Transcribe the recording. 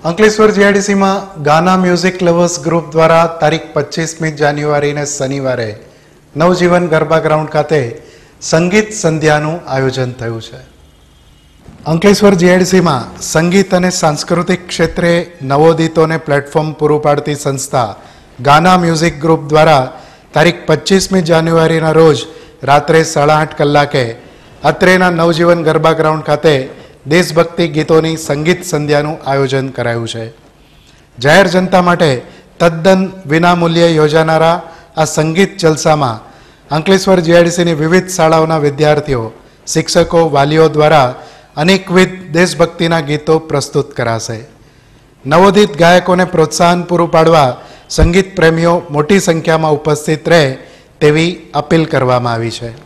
અંકલેશ્વર જીઆઈડીસીમાં Gaana music lovers group દ્વારા તારીખ પચીસમી જાન્યુઆરીને શનિવારે નવજીવન ગરબા ગ્રાઉન્ડ ખાતે સંગીત સંધ્યાનું આયોજન થયું છે. અંકલેશ્વર જીઆઈડીસીમાં સંગીત અને સાંસ્કૃતિક ક્ષેત્રે નવોદિતોને પ્લેટફોર્મ પૂરું પાડતી સંસ્થા ગાના મ્યુઝિક ગ્રુપ દ્વારા તારીખ પચીસમી જાન્યુઆરીના રોજ રાત્રે સાડા આઠ કલાકે અત્રેના નવજીવન ગરબા ગ્રાઉન્ડ ખાતે દેશભક્તિ ગીતોની સંગીત સંધ્યાનું આયોજન કરાયું છે. જાહેર જનતા માટે તદ્દન વિનામૂલ્યે યોજાનારા આ સંગીત જલસામાં અંકલેશ્વર જીઆઈડીસીની વિવિધ શાળાઓના વિદ્યાર્થીઓ, શિક્ષકો, વાલીઓ દ્વારા અનેકવિધ દેશભક્તિના ગીતો પ્રસ્તુત કરાશે. નવોદિત ગાયકોને પ્રોત્સાહન પૂરું પાડવા સંગીત પ્રેમીઓ મોટી સંખ્યામાં ઉપસ્થિત રહે તેવી અપીલ કરવામાં આવી છે.